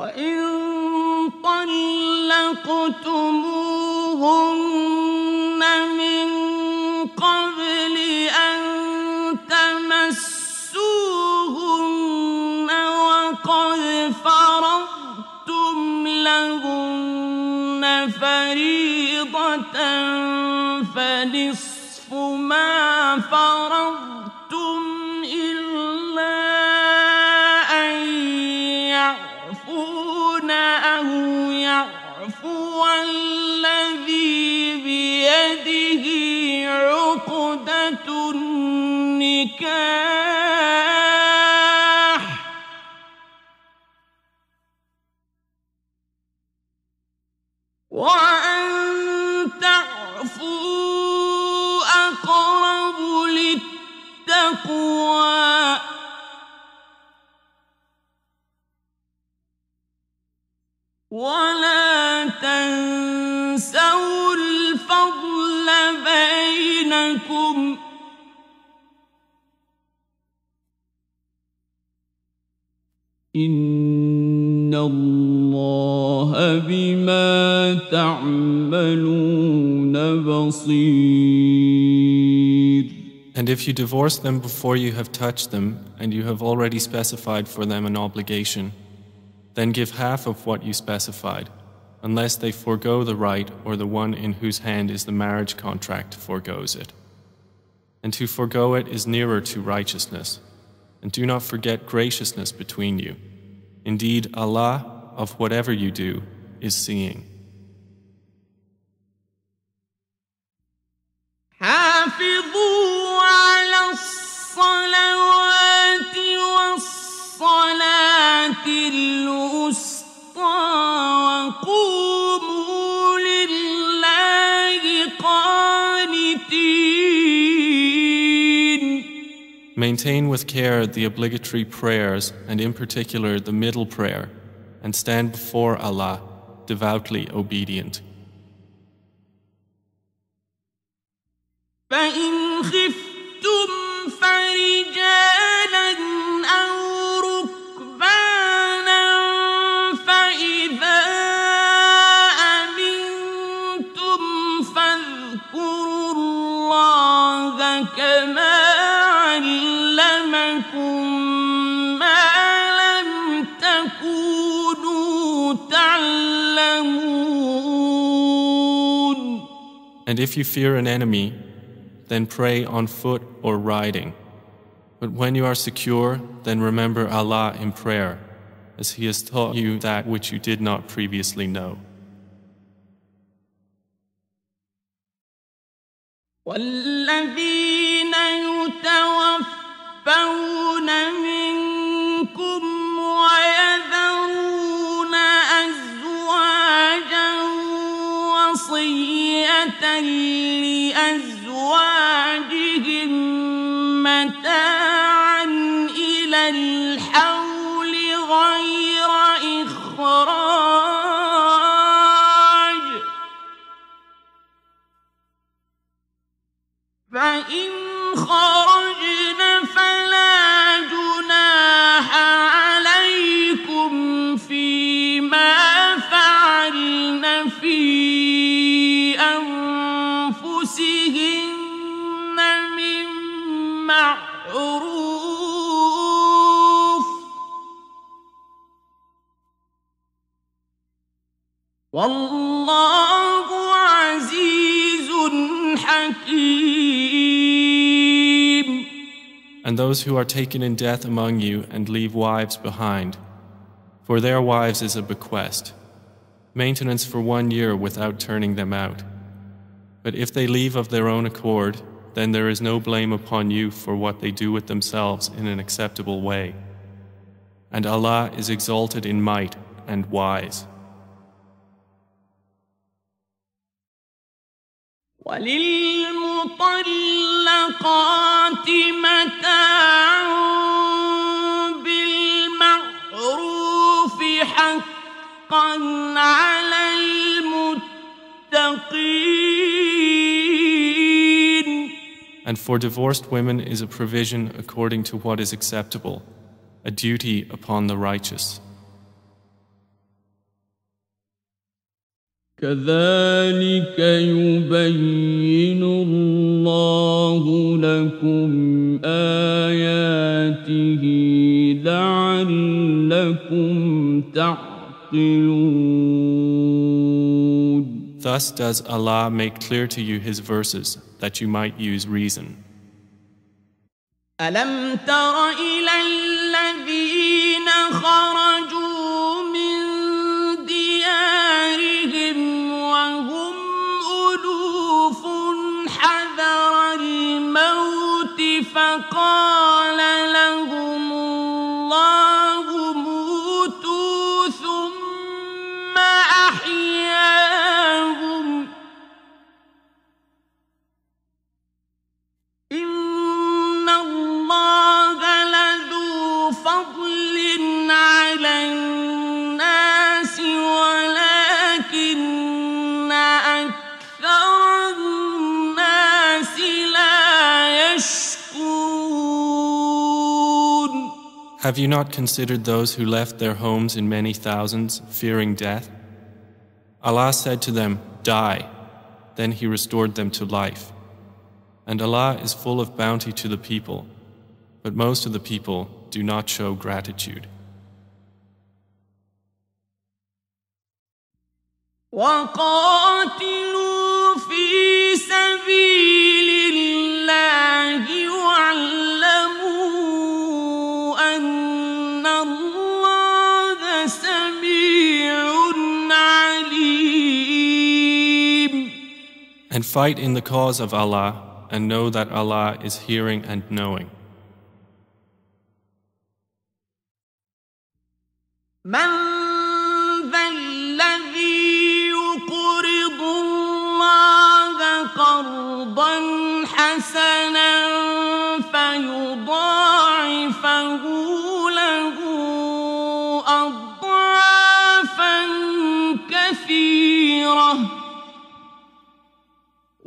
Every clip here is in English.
وإن طلقتموهن إن الله بما تعملون بصير And if you divorce them before you have touched them, and you have already specified for them an obligation, then give half of what you specified, unless they forego the right or the one in whose hand is the marriage contract forgoes it. And to forego it is nearer to righteousness. And do not forget graciousness between you. Indeed, Allah, of whatever you do, is seeing. حافظوا على الصلوات والصلاة الوسطى Maintain with care the obligatory prayers, and in particular the middle prayer, and stand before Allah, devoutly obedient. if you fear an enemy, then pray on foot or riding. But when you are secure, then remember Allah in prayer, as He has taught you that which you did not previously know. والذين يتوفون منكم أن those who are taken in death among you and leave wives behind, for their wives is a bequest, maintenance for one year without turning them out. But if they leave of their own accord, then there is no blame upon you for what they do with themselves in an acceptable way. And Allah is exalted in might and wise. وللمطلقات متاع بالمعروف حقا على المتقين And for divorced women is a provision according to what is acceptable, a duty upon the righteous. كذلك يبين الله لكم آياته لعلكم تعقلون Thus does Allah make clear to you His verses that you might use reason. ألم تر إلى فقال Have you not considered those who left their homes in many thousands, fearing death? Allah said to them, Die. Then He restored them to life. And Allah is full of bounty to the people, but most of the people do not show gratitude. وقاتلوا And fight in the cause of Allah, and know that Allah is hearing and knowing.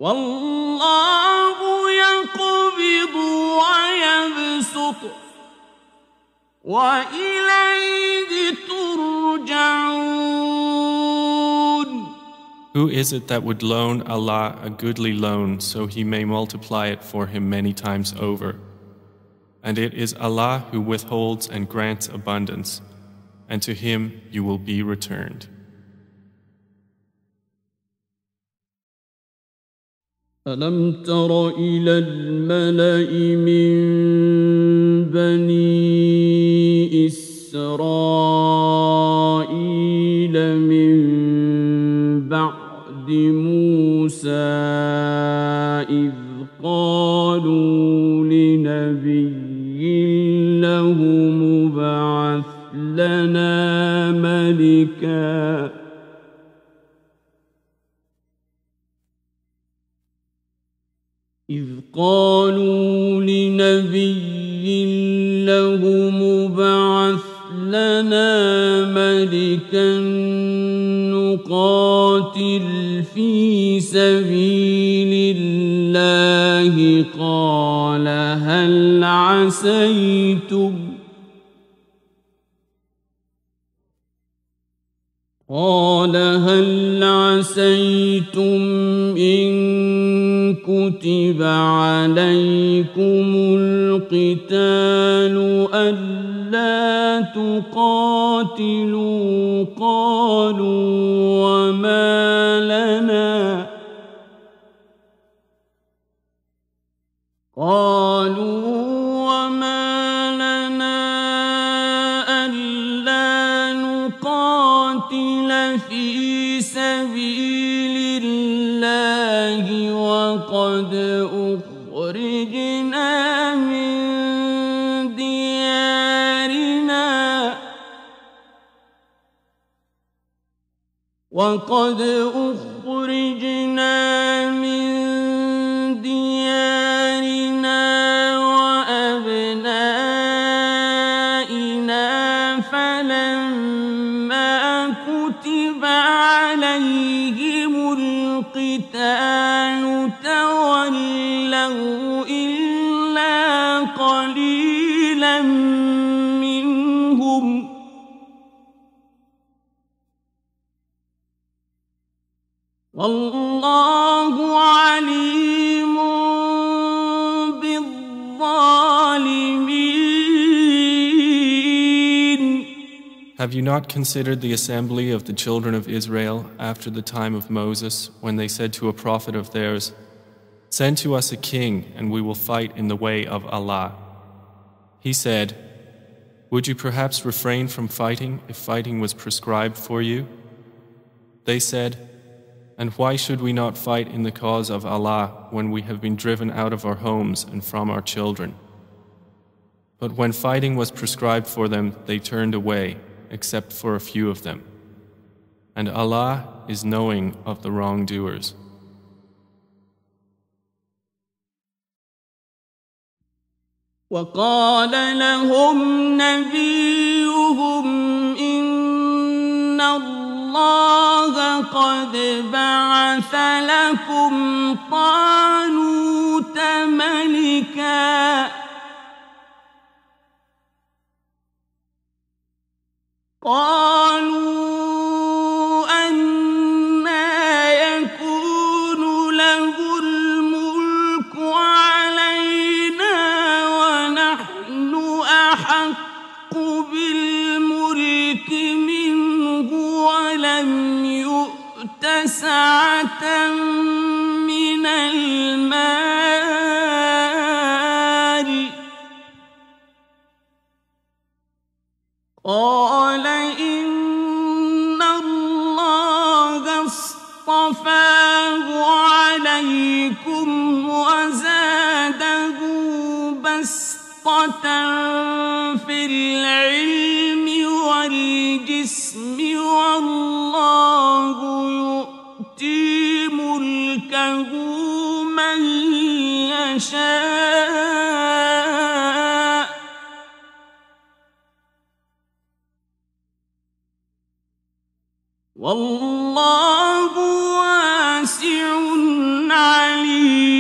والله يقبض ويبسط وإليه ترجعون Who is it that would loan Allah a goodly loan so He may multiply it for him many times over? And it is Allah who withholds and grants abundance, and to Him you will be returned. ألم تر إلى الملأ من بني إسرائيل نقاتل في سبيل الله قال هل عسيتم؟ قال هل عسيتم إن كتب عليكم القتال ألا تقاتلوا قالوا وما لنا وقد أخرجنا من ديارنا وقد أخرجنا not considered the assembly of the children of Israel after the time of Moses, when they said to a prophet of theirs, Send to us a king, and we will fight in the way of Allah? He said, Would you perhaps refrain from fighting if fighting was prescribed for you? They said, And why should we not fight in the cause of Allah when we have been driven out of our homes and from our children? But when fighting was prescribed for them, they turned away, except for a few of them. And Allah is knowing of the wrongdoers. وقال لهم نبيهم إن الله قد بعث لكم طالوت ملكا قالوا في العلم والجسم والله يؤتي ملكه من يشاء والله واسع عليم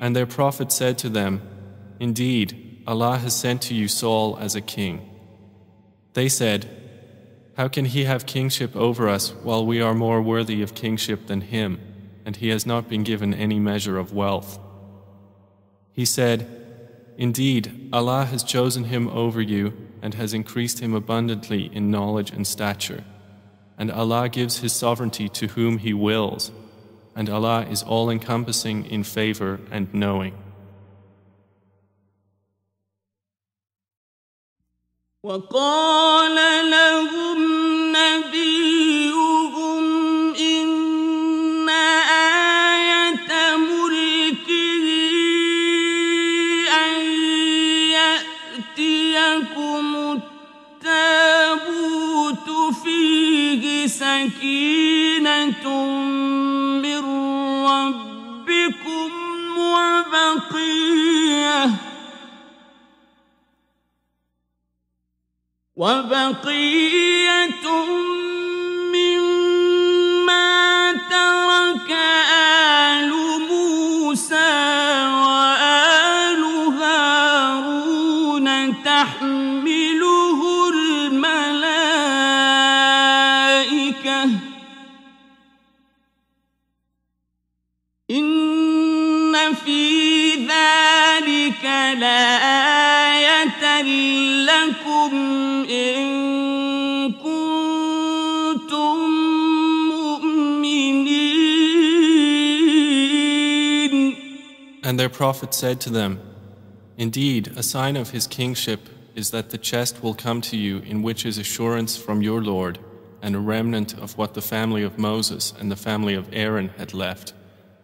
And their prophet said to them, Indeed, Allah has sent to you Saul as a king. They said, How can he have kingship over us while we are more worthy of kingship than him, and he has not been given any measure of wealth? He said, Indeed, Allah has chosen him over you and has increased him abundantly in knowledge and stature. And Allah gives His sovereignty to whom He wills, and Allah is all encompassing in favor and knowing. وقال له وبقية their prophet said to them, Indeed, a sign of his kingship is that the chest will come to you in which is assurance from your Lord and a remnant of what the family of Moses and the family of Aaron had left,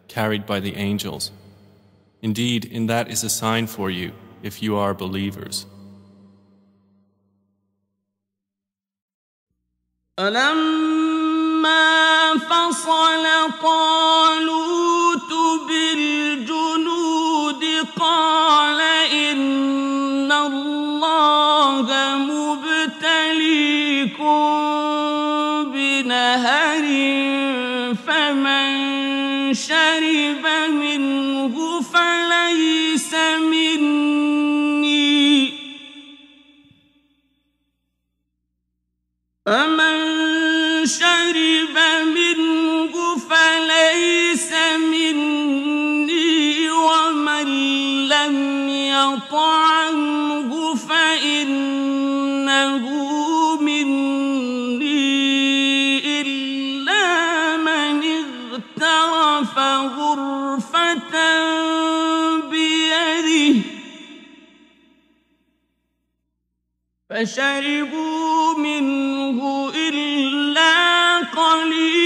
carried by the angels. Indeed, in that is a sign for you, if you are believers. فلما فصل طالوت شرب منه فليس مني. فمن فشربوا منه إلا قليلا.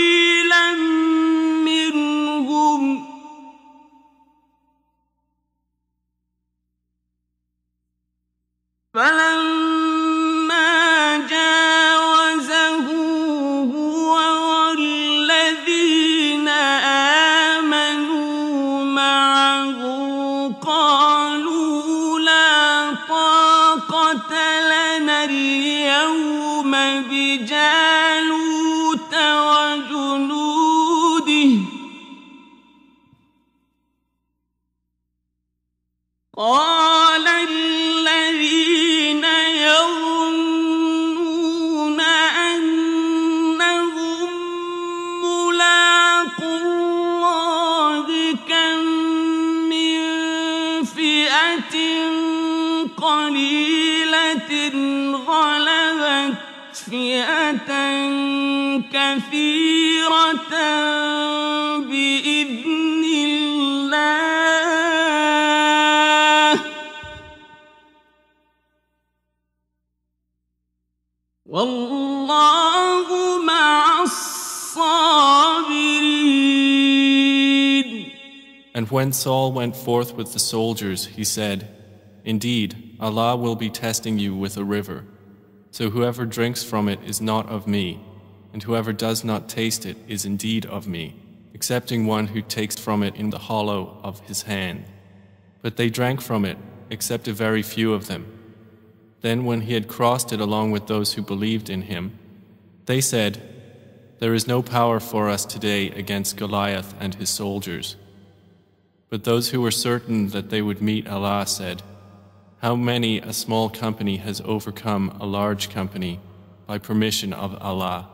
كثيرة بإذن الله والله مع الصابرين And when Saul went forth with the soldiers, he said, Indeed, Allah will be testing you with a river. So whoever drinks from it is not of me, and whoever does not taste it is indeed of me, excepting one who takes from it in the hollow of his hand. But they drank from it, except a very few of them. Then, when he had crossed it along with those who believed in him, they said, There is no power for us today against Goliath and his soldiers. But those who were certain that they would meet Allah said, How many a small company has overcome a large company by permission of Allah,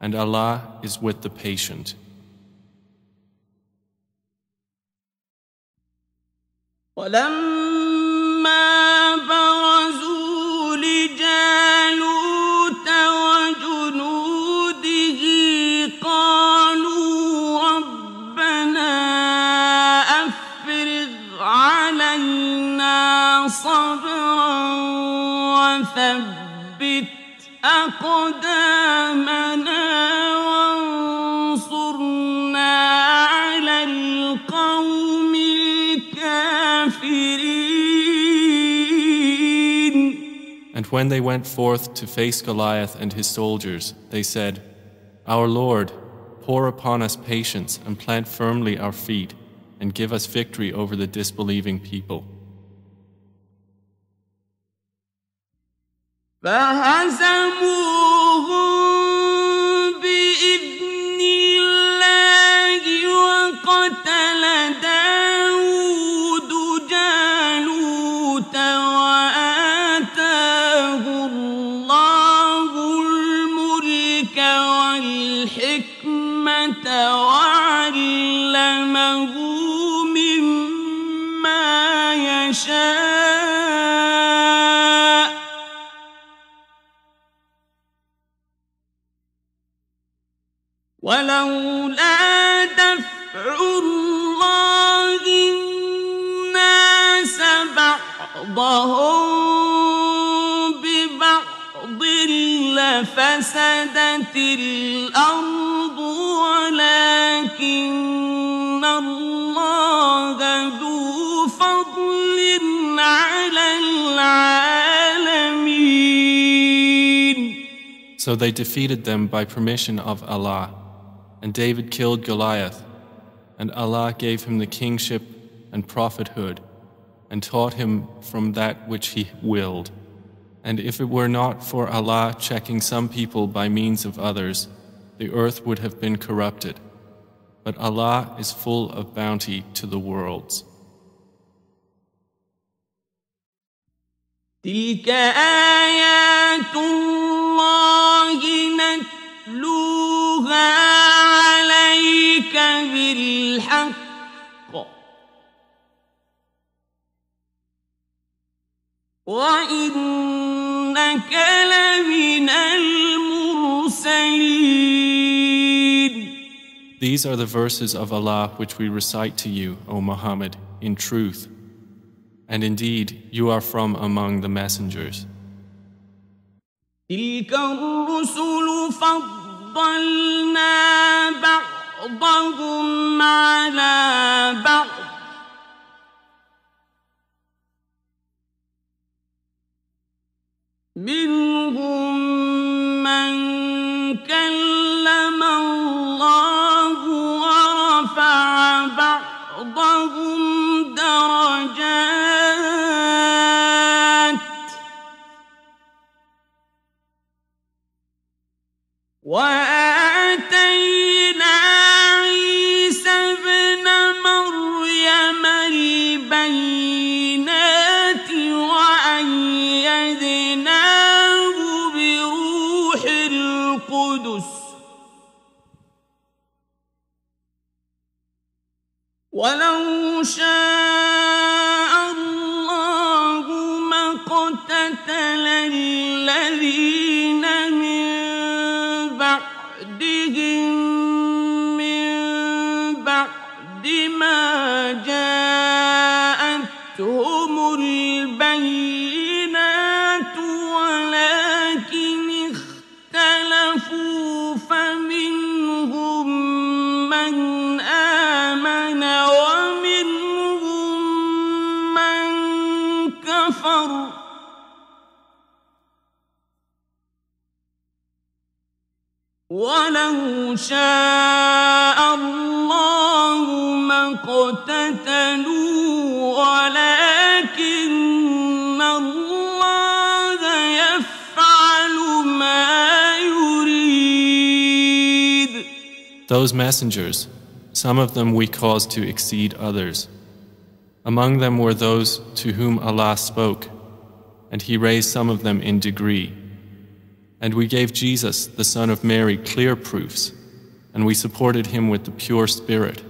and Allah is with the patient. ولما برزوا لجالوت وجنوده قالوا ربنا أفرغ علينا صبرا وثبت أقدامنا when they went forth to face Goliath and his soldiers, they said, Our Lord, pour upon us patience and plant firmly our feet, and give us victory over the disbelieving people. فهزموهم بعضهم ببعض لفسدت الأرض ولكن الله ذو فضل على العالمين So they defeated them by permission of Allah, and David killed Goliath, and Allah gave him the kingship and prophethood, and taught him from that which He willed. And if it were not for Allah checking some people by means of others, the earth would have been corrupted. But Allah is full of bounty to the worlds. تلك آيات الله نتلوها عليك بالحق وإنك لمن المرسلين These are the verses of Allah which we recite to you, O Muhammad, in truth. And indeed, you are from among the messengers. تلك الرسل فضلنا بعضهم على بعض منهم من كلم الله ورفع بعضهم درجات وآتينا ولو شاء ولو شاء الله ما اقتتلوا ولكن الله يفعل ما يريد Those messengers, some of them we caused to exceed others. Among them were those to whom Allah spoke, and He raised some of them in degree. And we gave Jesus, the Son of Mary, clear proofs, and we supported him with the pure Spirit.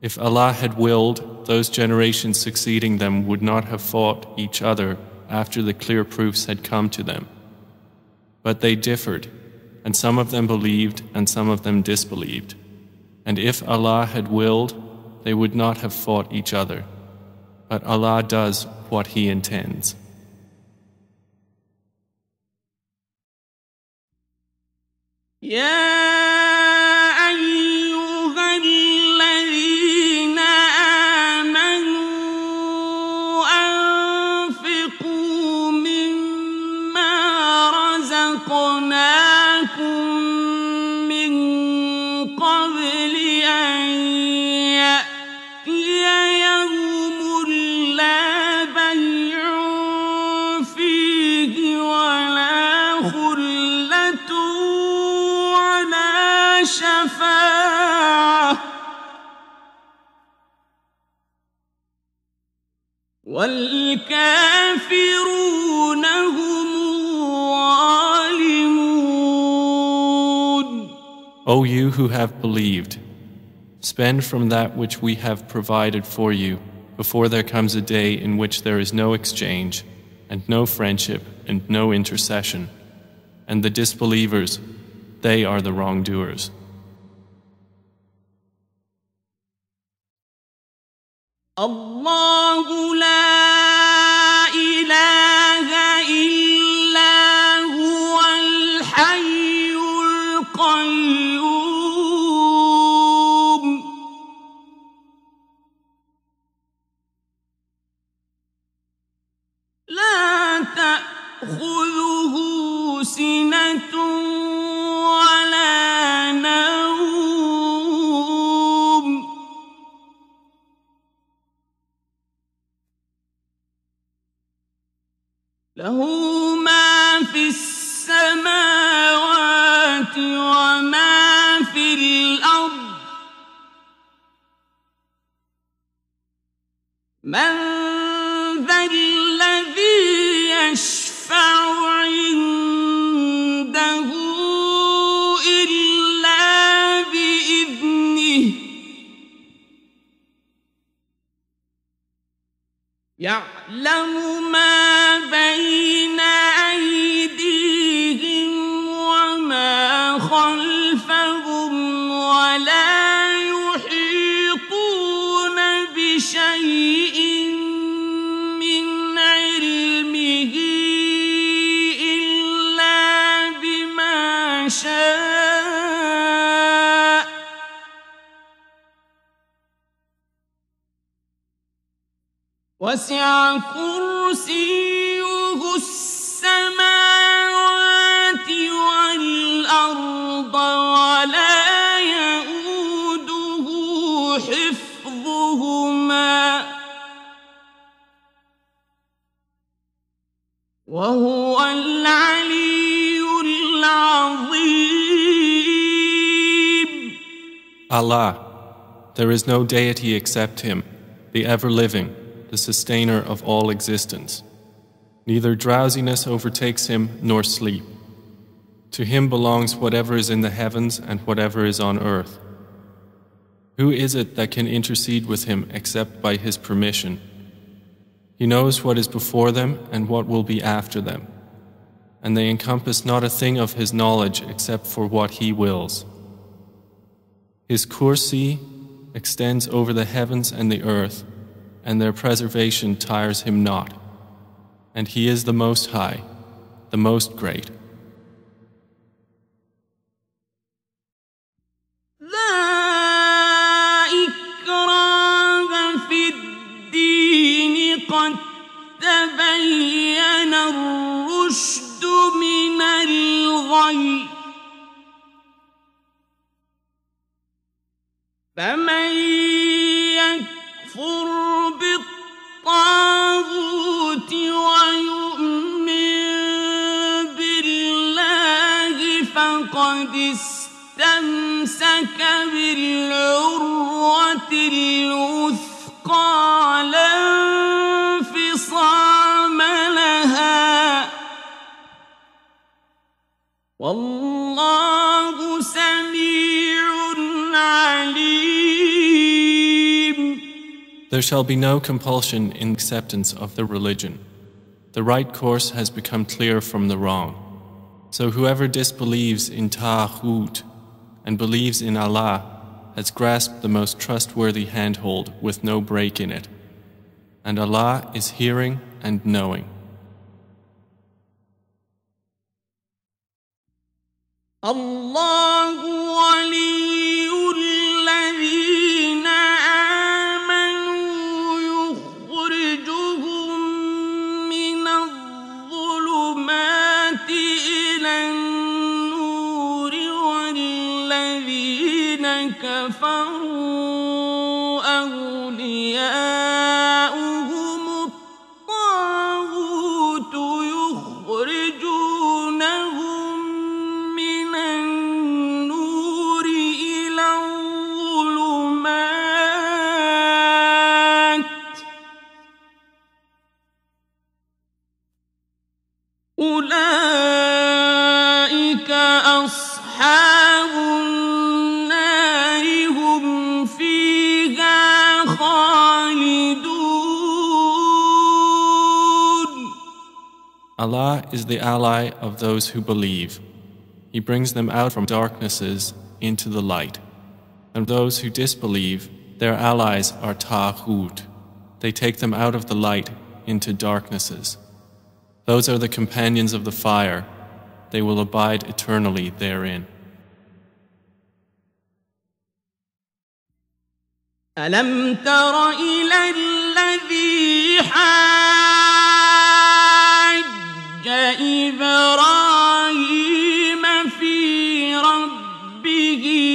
If Allah had willed, those generations succeeding them would not have fought each other after the clear proofs had come to them. But they differed, and some of them believed and some of them disbelieved. And if Allah had willed, they would not have fought each other. But Allah does what He intends. يا والكافرون هم الظالمون O you who have believed, spend from that which we have provided for you before there comes a day in which there is no exchange, and no friendship, and no intercession. And the disbelievers, they are the wrongdoers. الله لا سنة ولا نوم. له كرسيه السماوات والأرض ولا يئوده حفظهما. وهو العلي العظيم. Allah, there is no deity except Him, the ever living, the sustainer of all existence. Neither drowsiness overtakes Him nor sleep. To Him belongs whatever is in the heavens and whatever is on earth. Who is it that can intercede with Him except by His permission? He knows what is before them and what will be after them, and they encompass not a thing of His knowledge except for what He wills. His kursi extends over the heavens and the earth, and their preservation tires him not. And he is the Most High, the Most Great. لا إكراه في الدين قد تبين الرشد من الغي فمن يكفر استمسك بالعروة الوثقى لا انفصام لها والله سميع عليم There shall be no compulsion in acceptance of the religion. The right course has become clear from the wrong. So whoever disbelieves in Taghut and believes in Allah has grasped the most trustworthy handhold with no break in it. And Allah is hearing and knowing. Allah is the ally of those who believe. He brings them out from darknesses into the light. And those who disbelieve, their allies are taghut; They take them out of the light into darknesses. Those are the companions of the fire. They will abide eternally therein. ألم تر إلى الذي حاج إبراهيم في ربه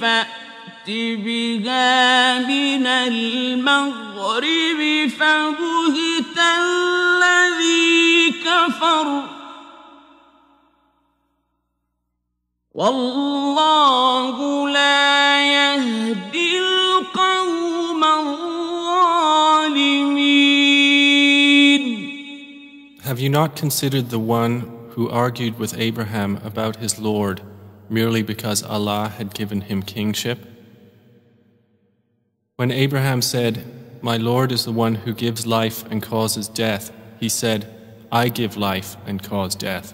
فأت بها من المغرب فبهت الذي كفر والله لا يهدي القوم الظالمين Have you not considered the one who argued with Abraham about his Lord merely because Allah had given him kingship? When Abraham said, My Lord is the one who gives life and causes death, he said, I give life and cause death.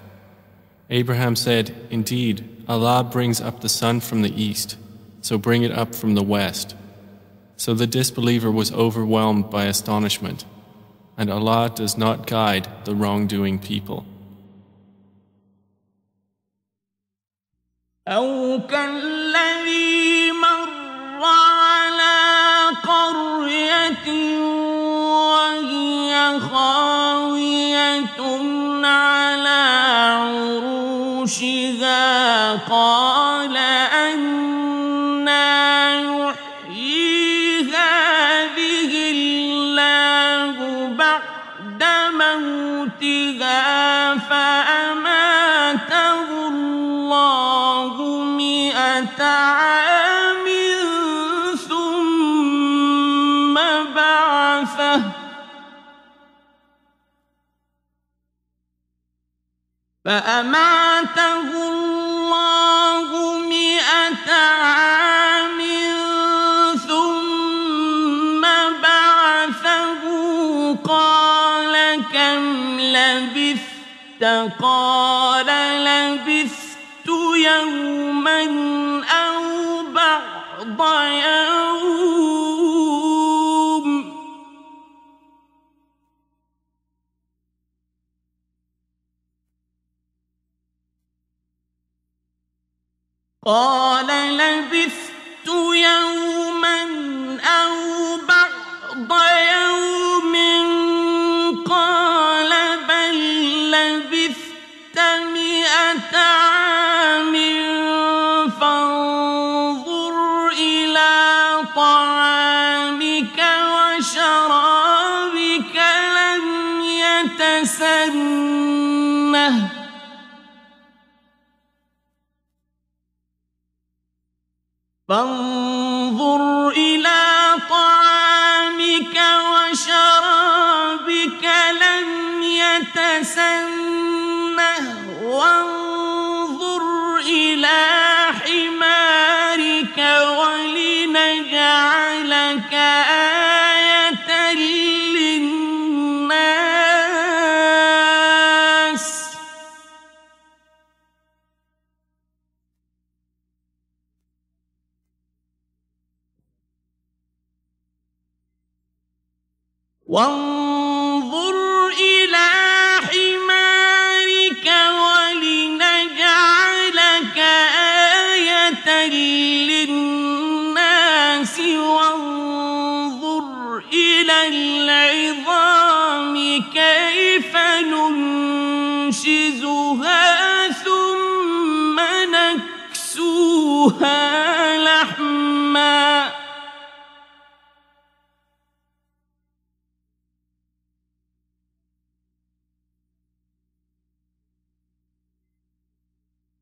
Abraham said, Indeed, Allah brings up the sun from the east, so bring it up from the west. So the disbeliever was overwhelmed by astonishment, and Allah does not guide the wrongdoing people. أو كالذي مر على قرية وهي خاوية على عروشها. قال فأماته الله مئة عام ثم بعثه قال كم لبثت؟ قال وانظر إلى حمارك ولنجعلك آية للناس وانظر إلى العظام كيف ننشزها ثم نكسوها لحماً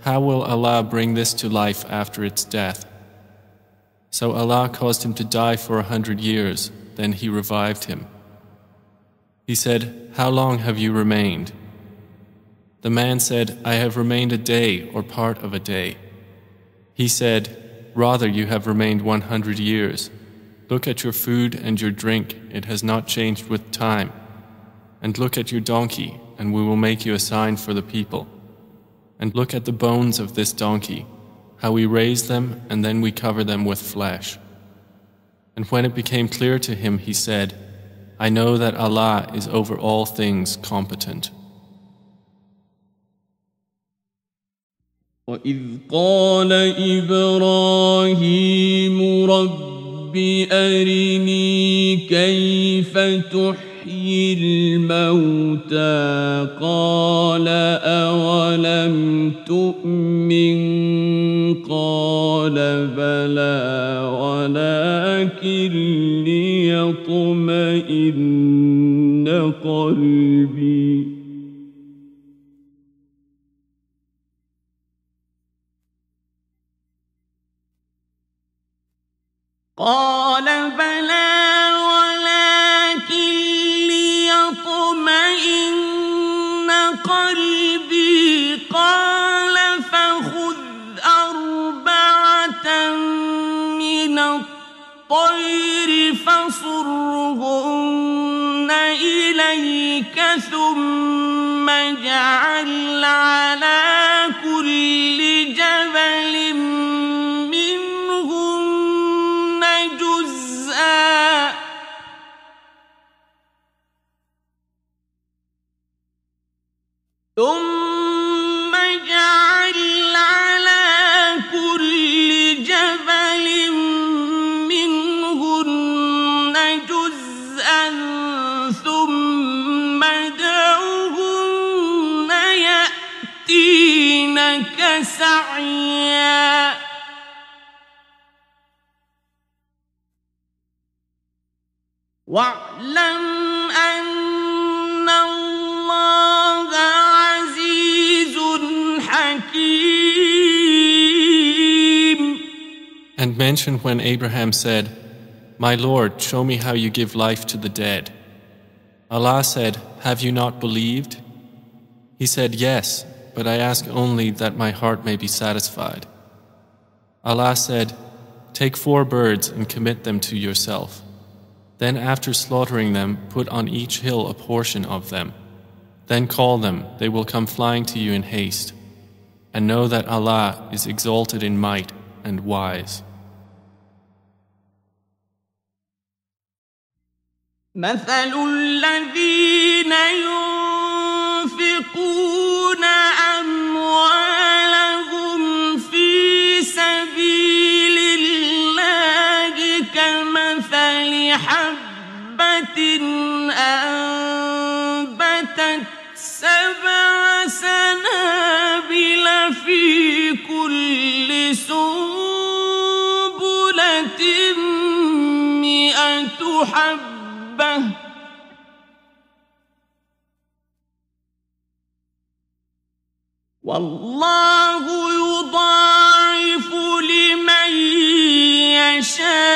How will Allah bring this to life after its death? So Allah caused him to die for a hundred years, then He revived him. He said, How long have you remained? The man said, I have remained a day or part of a day. He said, Rather, you have remained 100 years. Look at your food and your drink, it has not changed with time. And look at your donkey, and we will make you a sign for the people. And look at the bones of this donkey, how we raise them and then we cover them with flesh. And when it became clear to him, he said, I know that Allah is over all things competent. وإذ قال إبراهيم رب أرني كيف تحيي الموتى قال أولم تؤمن قال بلى ولكن ليطمئن قلبي. قال بلى الطير فصرهن إليك ثم اجعل على mention when Abraham said, My Lord, show me how you give life to the dead. Allah said, Have you not believed? He said, Yes, but I ask only that my heart may be satisfied. Allah said, Take four birds and commit them to yourself. Then, after slaughtering them, put on each hill a portion of them. Then call them, they will come flying to you in haste. And know that Allah is exalted in might and wise. مثل الذين ينفقون أموالهم في سبيل الله كمثل حبة أنبتت سبع سنابل في كل سنبلة مئة حبة والله يضاعف لمن يشاء.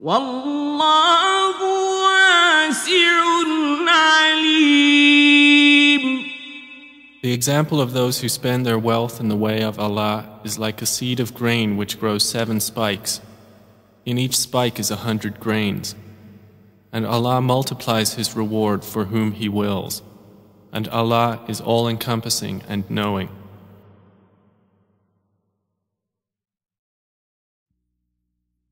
والله واسع The example of those who spend their wealth in the way of Allah is like a seed of grain which grows seven spikes. In each spike is a hundred grains. And Allah multiplies His reward for whom He wills. And Allah is all encompassing and knowing.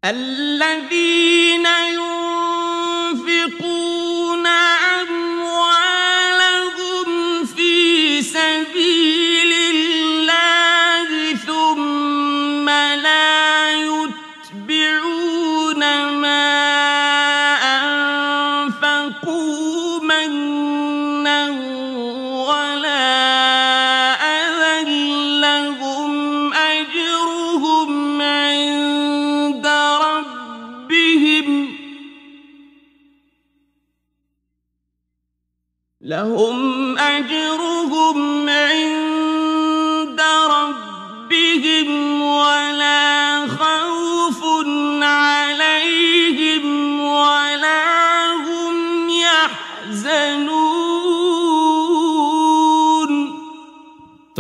الذين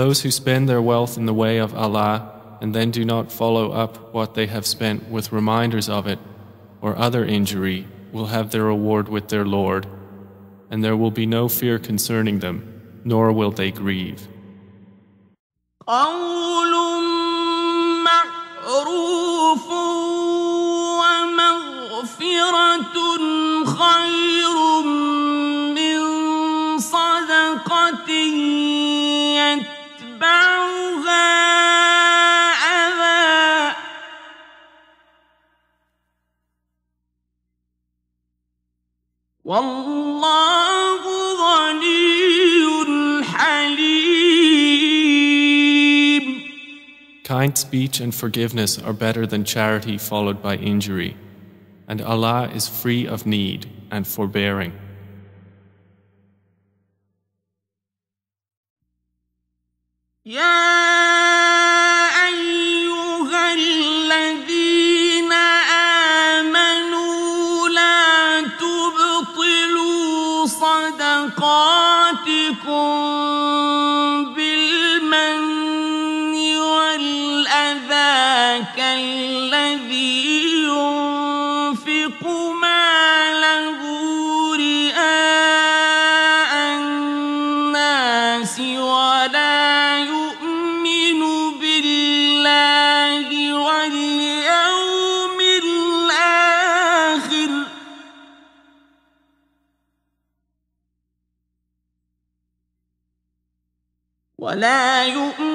Those who spend their wealth in the way of Allah and then do not follow up what they have spent with reminders of it or other injury will have their reward with their Lord, and there will be no fear concerning them, nor will they grieve. قول معروف ومغفرة خير والله غني حليم Kind speech and forgiveness are better than charity followed by injury, and Allah is free of need and forbearing. يا كالذي ينفق ماله رئاء الناس ولا يؤمن بالله واليوم الآخر. ولا يؤمن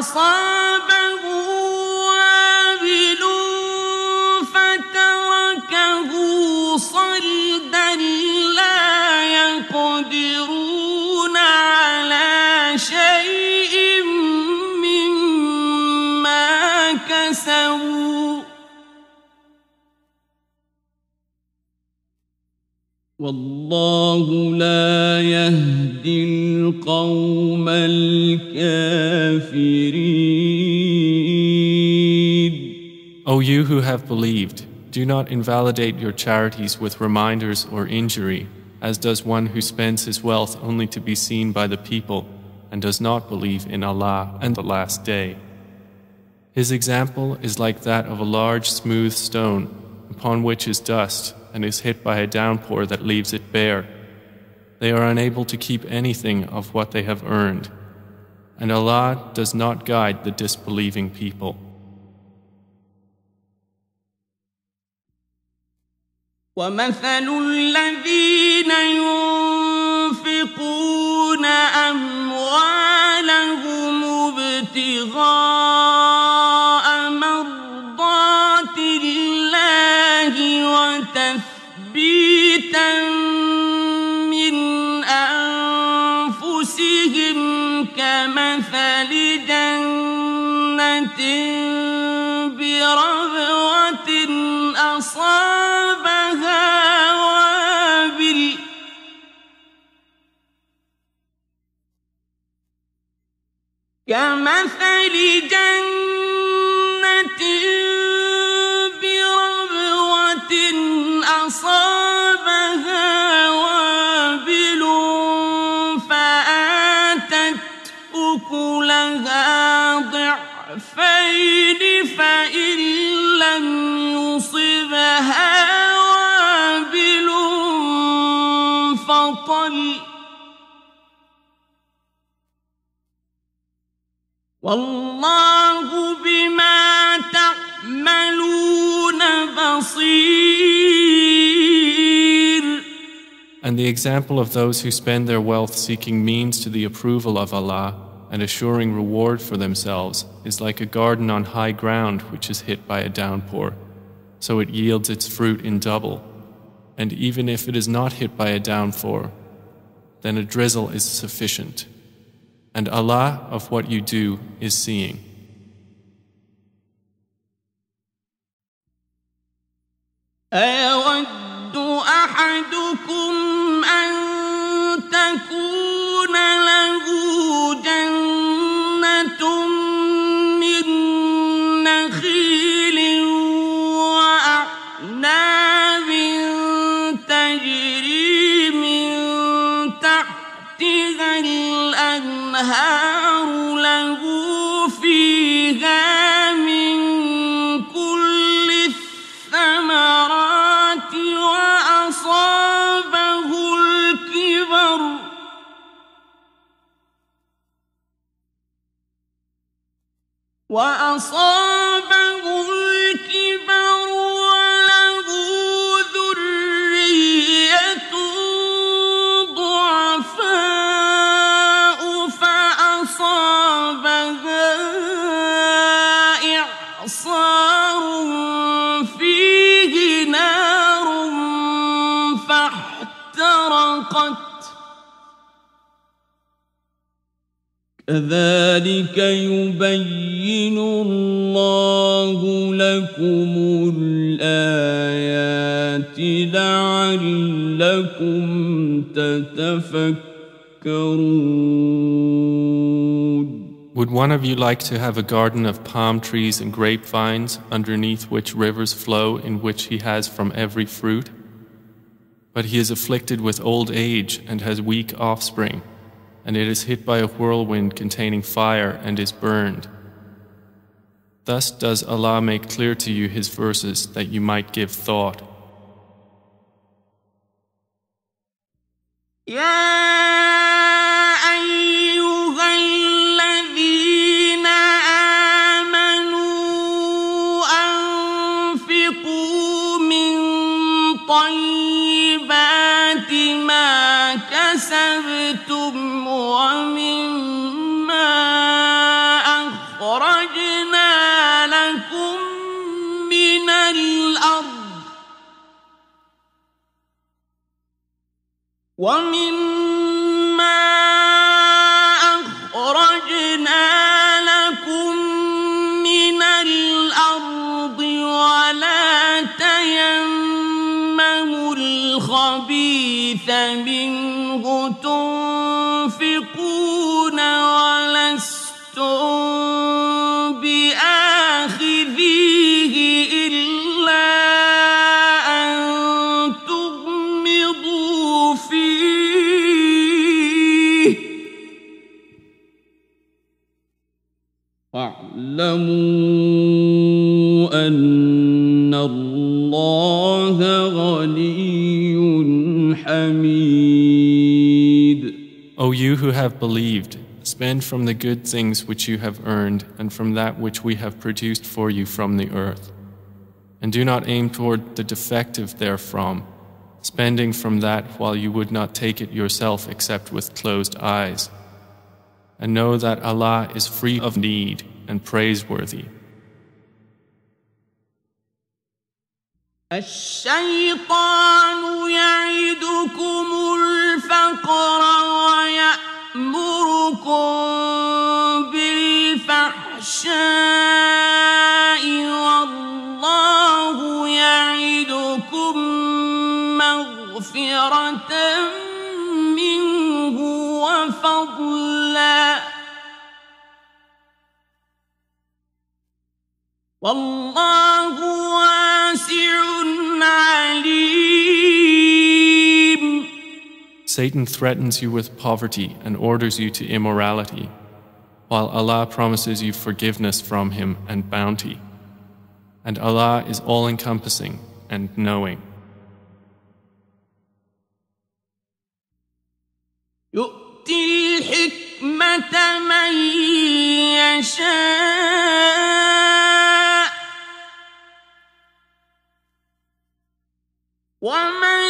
فأصابه وابل فتركه صلدا لا يقدرون على شيء مما كسبوا. والله لا يهدي القوم الكافرين. You who have believed, do not invalidate your charities with reminders or injury, as does one who spends his wealth only to be seen by the people and does not believe in Allah and the Last Day. His example is like that of a large smooth stone upon which is dust and is hit by a downpour that leaves it bare. They are unable to keep anything of what they have earned, and Allah does not guide the disbelieving people. ومثل الذين ينفقون أموالهم ابتغاء مرضات الله وتثبيتا من أنفسهم كمثل جنة بربوة كمثل جنة بربوة أصابها وابل فآتت أكلها ضعفين فإن والله بما تعملون بصير And the example of those who spend their wealth seeking means to the approval of Allah and assuring reward for themselves is like a garden on high ground which is hit by a downpour, so it yields its fruit in double. And even if it is not hit by a downpour, then a drizzle is sufficient. And Allah of what you do is seeing. أيود أحدكم أن تكون وأصاب كذلك يبين الله لكم الآيات لعلكم تتفكرون Would one of you like to have a garden of palm trees and grapevines, underneath which rivers flow, in which he has from every fruit? But he is afflicted with old age and has weak offspring, and it is hit by a whirlwind containing fire and is burned. Thus does Allah make clear to you His verses that you might give thought. يا ومن واعلموا أن الله غني حميد O you who have believed, spend from the good things which you have earned and from that which we have produced for you from the earth. And do not aim toward the defective therefrom, spending from that while you would not take it yourself except with closed eyes. And know that Allah is free of need and praiseworthy. الشيطان يعدكم والله واسع عليم Satan threatens you with poverty and orders you to immorality, while Allah promises you forgiveness from Him and bounty. And Allah is all encompassing and knowing. يؤتي الحكمة من يشاء ومن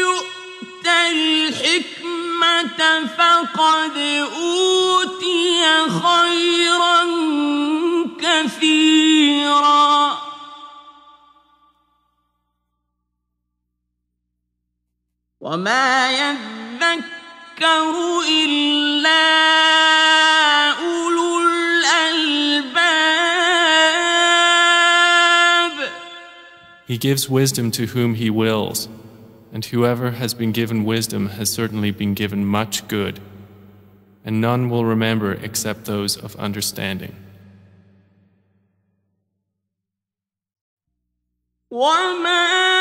يؤت الحكمة فقد أوتي خيرا كثيرا وما يذكر إلا أولو He gives wisdom to whom He wills, and whoever has been given wisdom has certainly been given much good, and none will remember except those of understanding. وما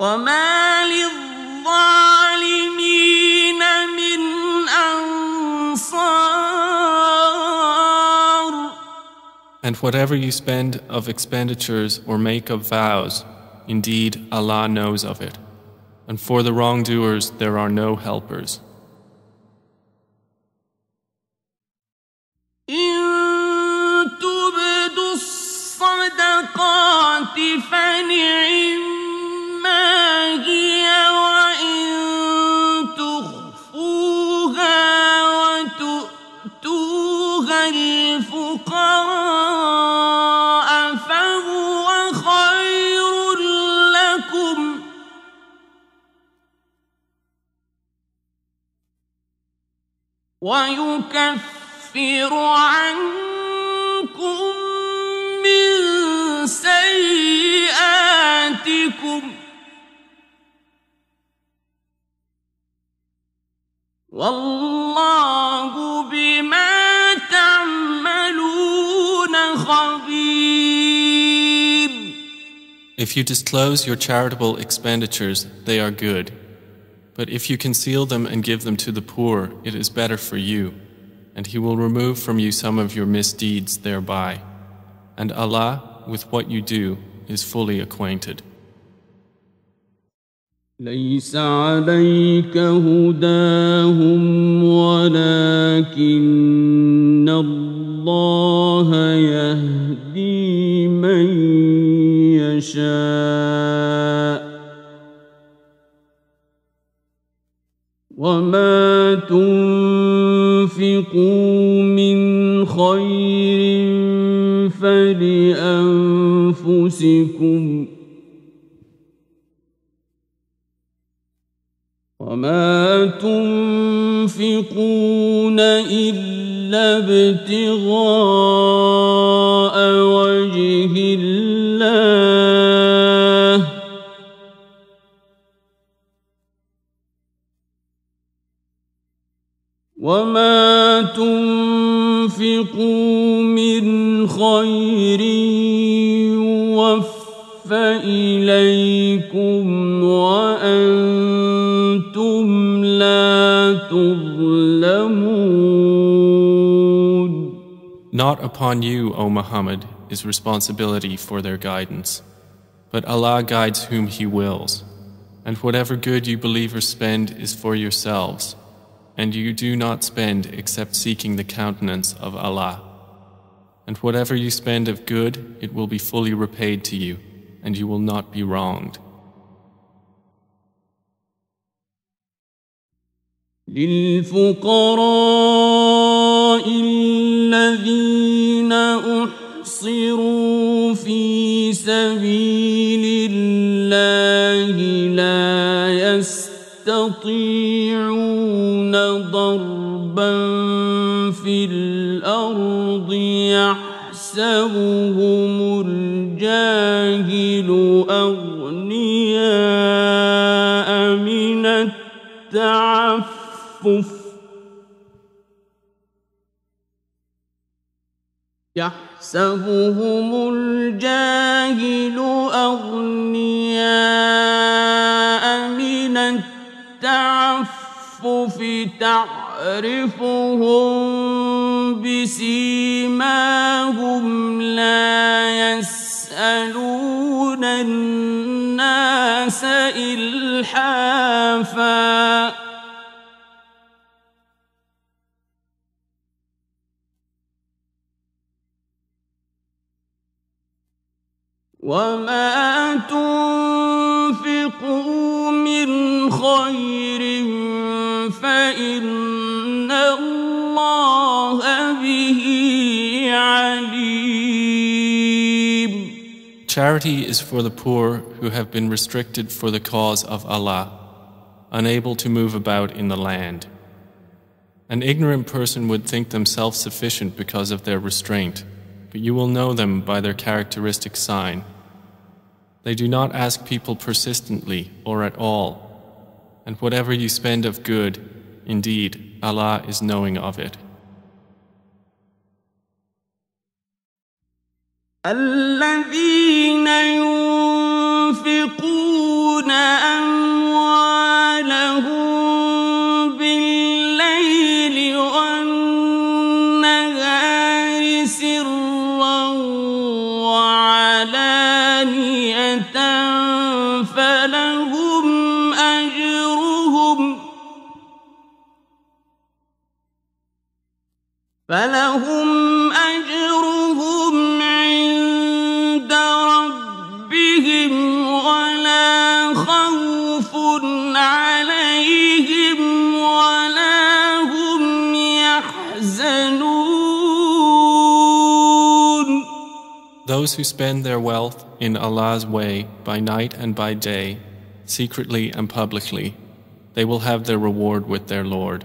وما للظالمين من أنصار And whatever you spend of expenditures or make of vows, indeed Allah knows of it. And for the wrongdoers there are no helpers. إن تبدوا ويكفر عنكم من سيئاتكم والله بما تعملون خبير If you disclose your charitable expenditures, they are good. But if you conceal them and give them to the poor, it is better for you, and He will remove from you some of your misdeeds thereby. And Allah, with what you do, is fully acquainted. ليس عليك هداهم ولكن الله تنفقوا من خير فلأنفسكم وما تنفقون إلا ابتغاء وجه الله. تظلمون Not upon you, O Muhammad, is responsibility for their guidance, but Allah guides whom He wills. And whatever good you believers spend is for yourselves, and you do not spend except seeking the countenance of Allah. And whatever you spend of good, it will be fully repaid to you, and you will not be wronged. للفقراء الذين أحصروا في سبيل الله لا يستطيعون ضربا في الأرض يحسبهم الجاهل أغنياء من التعفف يحسبهم الجاهل أغنياء من التعفف تعرفهم بسيماهم لا يسألون الناس إلحافا. وما تنفقوا من خير فإن الله به عليم Charity is for the poor who have been restricted for the cause of Allah, unable to move about in the land. An ignorant person would think them self sufficient because of their restraint, but you will know them by their characteristic sign. They do not ask people persistently or at all, and whatever you spend of good, indeed, Allah is knowing of it. الذين ينفقون أموالهم فلهم أجرهم عند ربهم ولا خوف عليهم ولا هم يحزنون Those who spend their wealth in Allah's way by night and by day, secretly and publicly, they will have their reward with their Lord.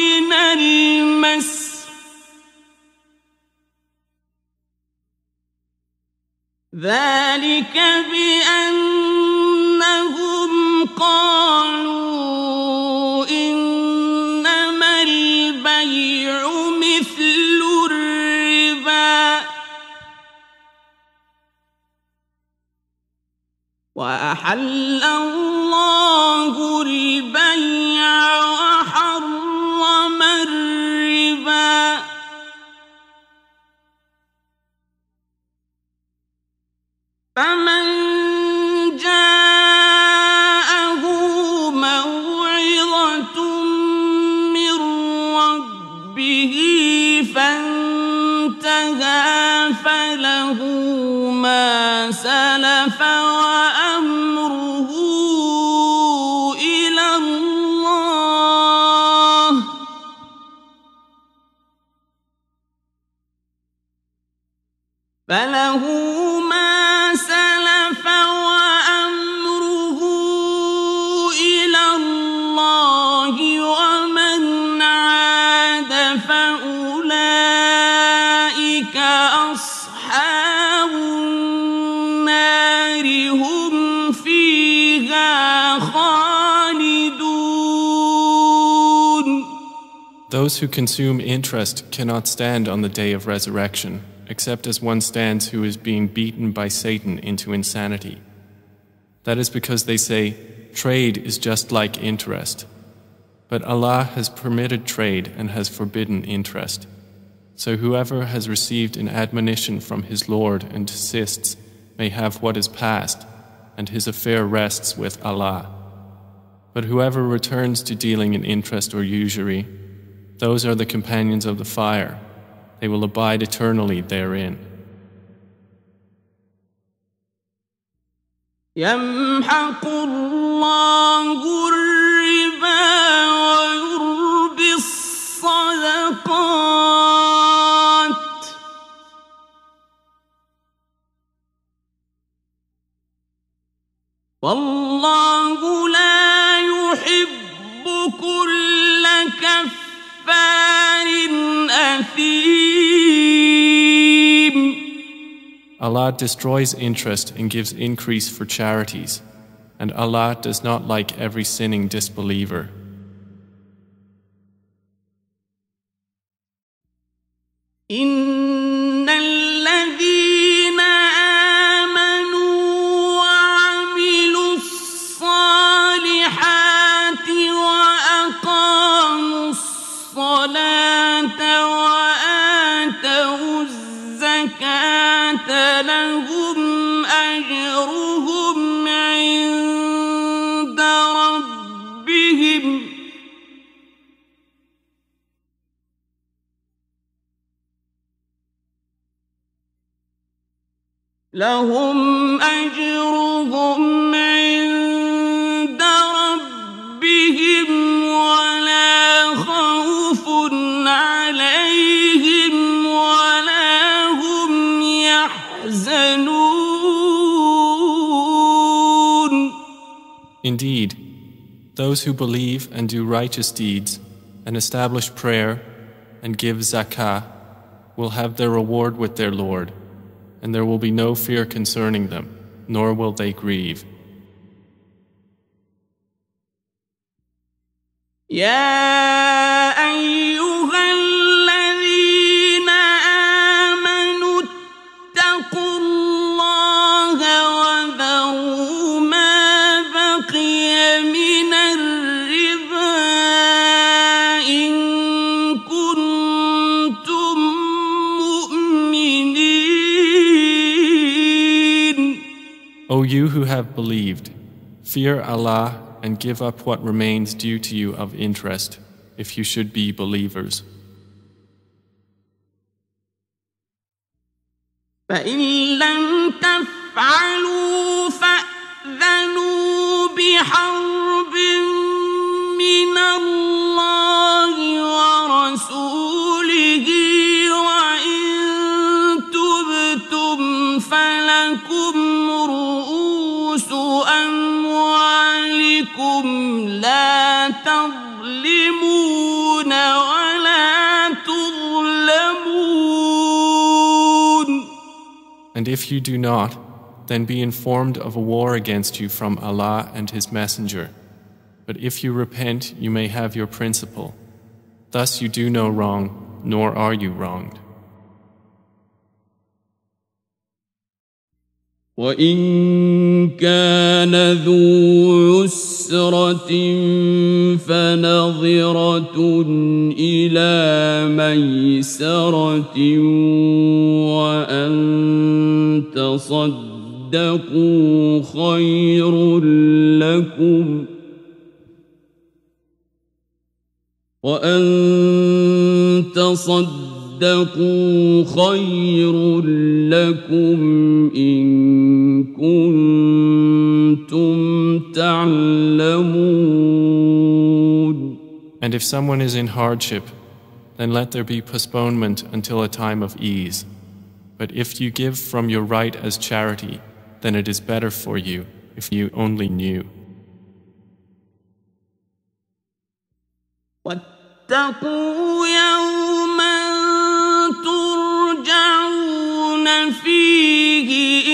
المس. ذلك بأنهم قالوا إنما البيع مثل الربا. وأحل الله البيع Those who consume interest cannot stand on the day of resurrection, except as one stands who is being beaten by Satan into insanity. That is because they say, trade is just like interest. But Allah has permitted trade and has forbidden interest. So whoever has received an admonition from his Lord and desists may have what is past, and his affair rests with Allah. But whoever returns to dealing in interest or usury, those are the companions of the fire. They will abide eternally therein. يمحق الله والله لا يحب كل كفار أثيم Allah destroys interest and gives increase for charities, and Allah does not like every sinning disbeliever. In لهم أجرهم عند ربهم ولا خوف عليهم ولا هم يحزنون Indeed, those who believe and do righteous deeds and establish prayer and give zakah will have their reward with their Lord, and there will be no fear concerning them, nor will they grieve. Yeah, I... believed, fear Allah and give up what remains due to you of interest, if you should be believers. فإن لم تفعلوا فأذنوا بحرب من الله And if you do not, then be informed of a war against you from Allah and His Messenger. But if you repent, you may have your principal. Thus you do no wrong, nor are you wronged. وإن كان ذو عسرة فنظرة إلى ميسرة وأن تصدقوا خير لكم وأن تصدقوا خير لكم إن And if someone is in hardship, then let there be postponement until a time of ease. But if you give from your right as charity, then it is better for you if you only knew. واتقوا يوما ترجعون فيه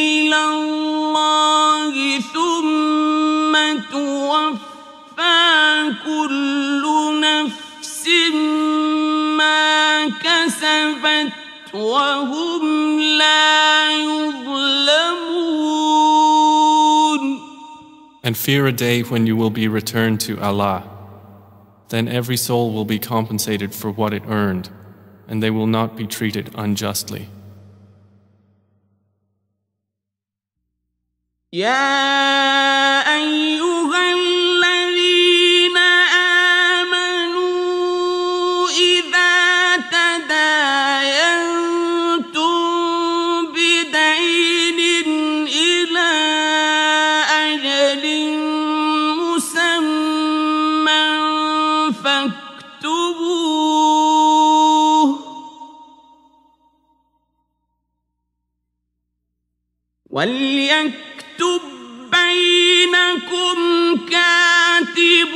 وهم لا يظلمون And fear a day when you will be returned to Allah. Then every soul will be compensated for what it earned, and they will not be treated unjustly. يا أيها وليكتب بينكم كاتب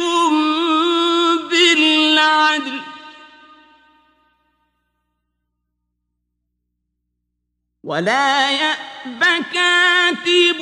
بالعدل. ولا يأب كاتب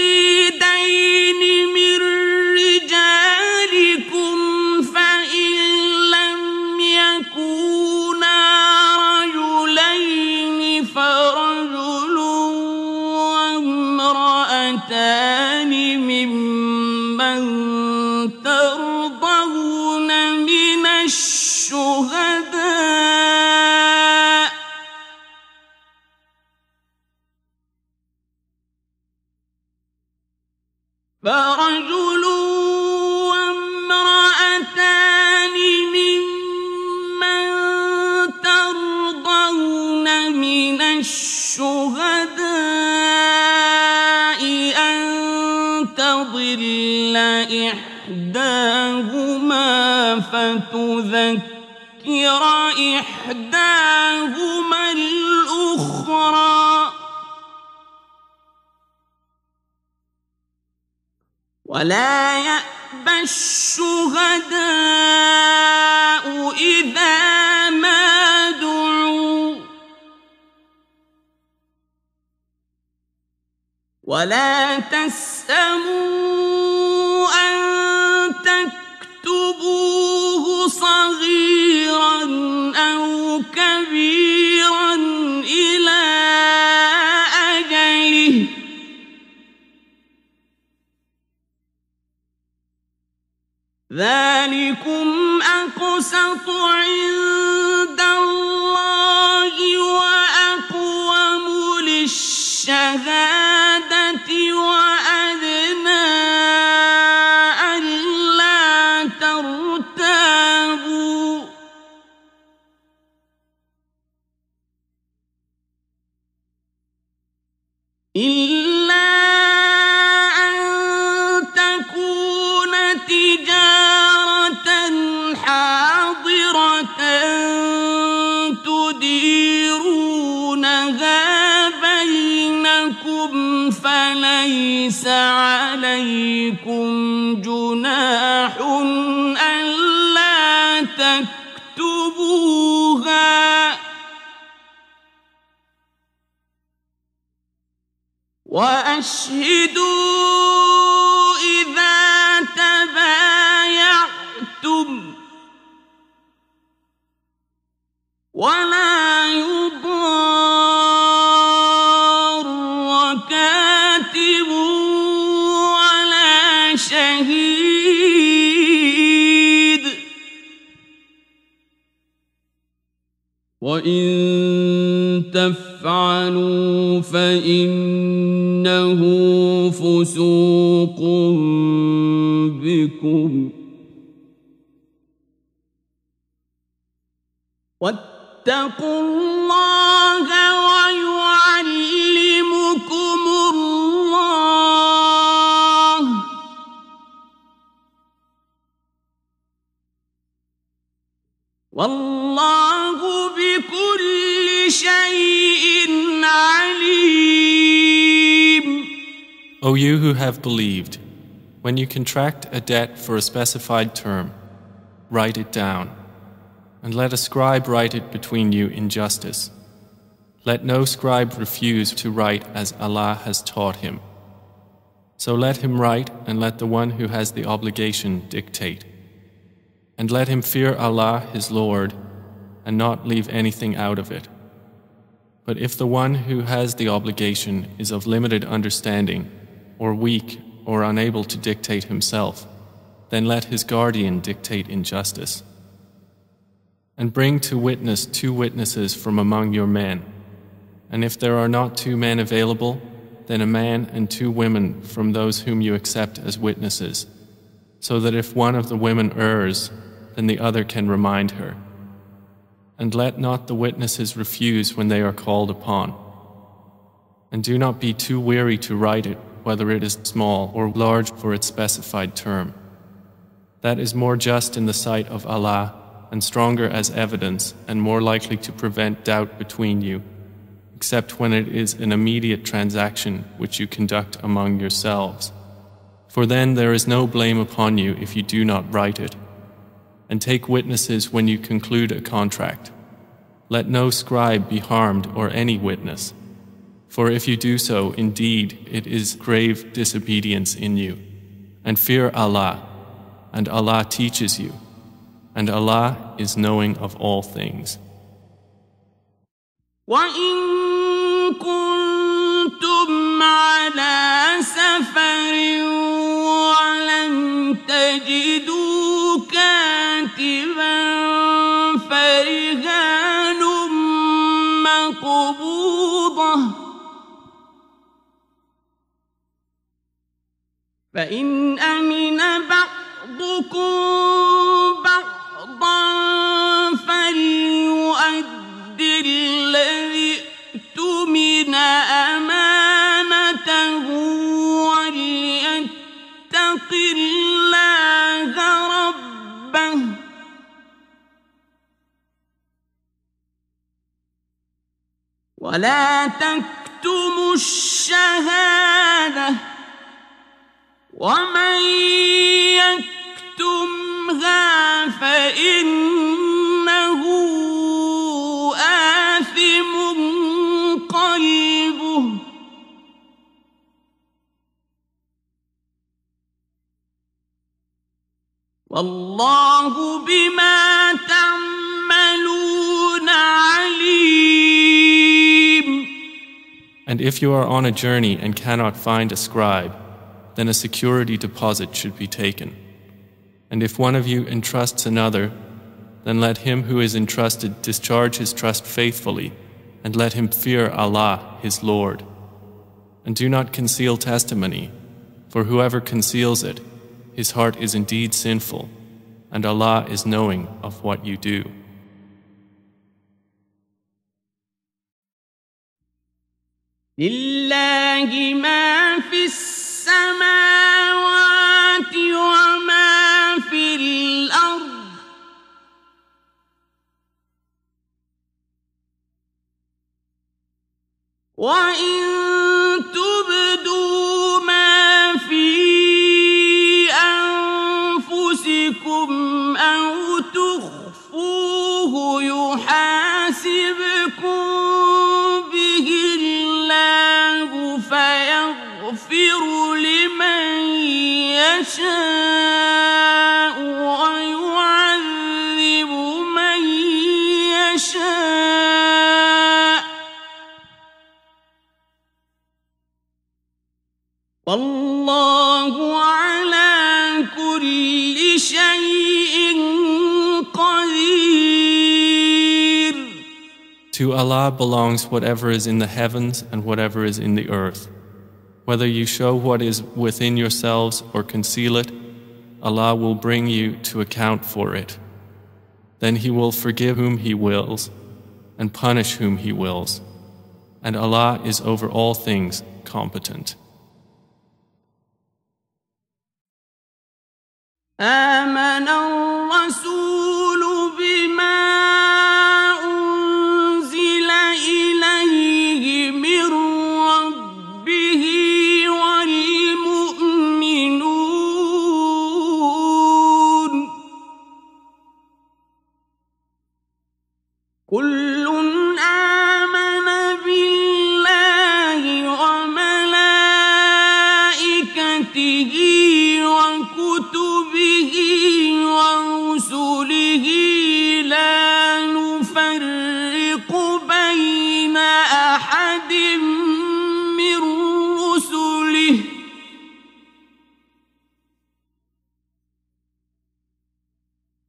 ولا وأشهد have believed, when you contract a debt for a specified term, write it down, and let a scribe write it between you in justice. Let no scribe refuse to write as Allah has taught him. So let him write and let the one who has the obligation dictate. And let him fear Allah his Lord and not leave anything out of it. But if the one who has the obligation is of limited understanding, or weak, or unable to dictate himself, then let his guardian dictate injustice. And bring to witness two witnesses from among your men. And if there are not two men available, then a man and two women from those whom you accept as witnesses, so that if one of the women errs, then the other can remind her. And let not the witnesses refuse when they are called upon. And do not be too weary to write it, whether it is small or large for its specified term. That is more just in the sight of Allah and stronger as evidence and more likely to prevent doubt between you, except when it is an immediate transaction which you conduct among yourselves. For then there is no blame upon you if you do not write it. And take witnesses when you conclude a contract. Let no scribe be harmed or any witness. For if you do so, indeed, it is grave disobedience in you. And fear Allah, and Allah teaches you, and Allah is knowing of all things. فإن أمن بعضكم بعضا فليؤد الذي اؤتمن أمانته وليتق الله ربه. ولا تكتموا الشهادة ومن يكتمها فإنه آثم قلبه والله بما تعملون عليم And if you are on a journey and cannot find a scribe, then a security deposit should be taken. And if one of you entrusts another, then let him who is entrusted discharge his trust faithfully, and let him fear Allah, his Lord. And do not conceal testimony, for whoever conceals it, his heart is indeed sinful, and Allah is knowing of what you do. لله ما في السماوات وما في الأرض. وإن يشاء ويعذب من يشاء والله على كل شيء قدير To Allah belongs whatever is in the heavens and whatever is in the earth. Whether you show what is within yourselves or conceal it, Allah will bring you to account for it. Then He will forgive whom He wills and punish whom He wills. And Allah is over all things competent. آمن الرسول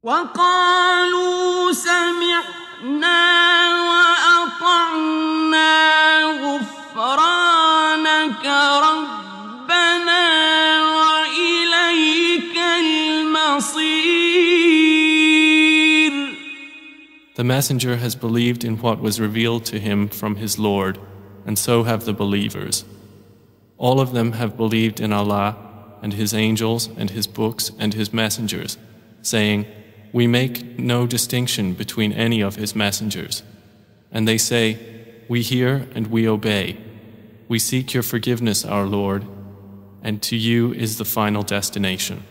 وقالوا سمعنا وأطعنا غفرانك ربنا وإليك المصير The messenger has believed in what was revealed to him from his Lord, and so have the believers. All of them have believed in Allah and His angels and His books and His messengers, saying, We make no distinction between any of His messengers. And they say, We hear and we obey. We seek your forgiveness, our Lord, and to you is the final destination.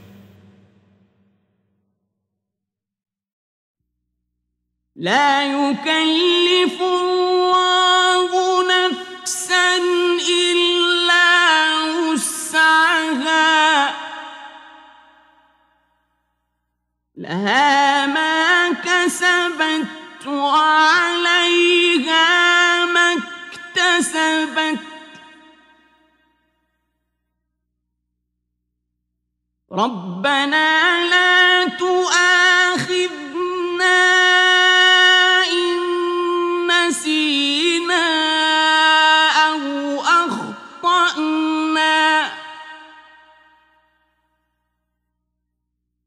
لا يكلف الله ما كسبت وعليها ما اكتسبت ربنا لا تؤاخذنا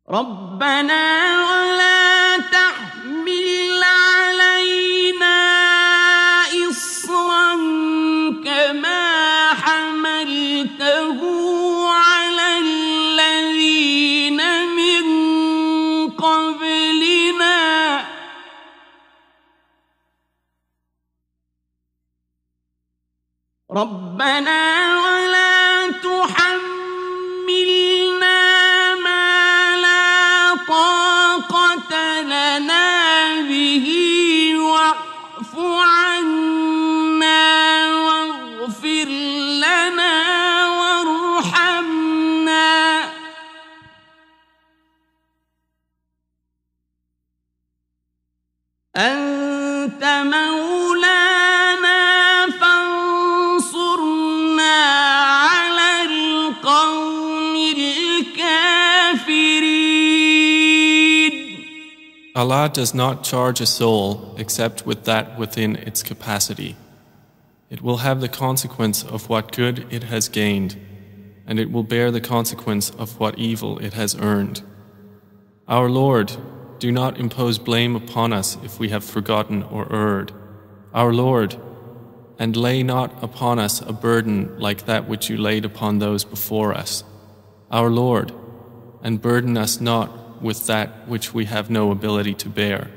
ربنا ولا تحمل علينا إصرا كما حملته على الذين من قبلنا. ربنا Allah does not charge a soul except with that within its capacity. It will have the consequence of what good it has gained, and it will bear the consequence of what evil it has earned. Our Lord, do not impose blame upon us if we have forgotten or erred. Our Lord, and lay not upon us a burden like that which you laid upon those before us. Our Lord, and burden us not with that which we have no ability to bear,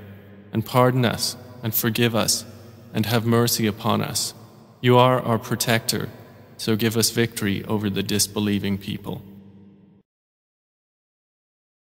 and pardon us, and forgive us, and have mercy upon us. You are our protector, so give us victory over the disbelieving people.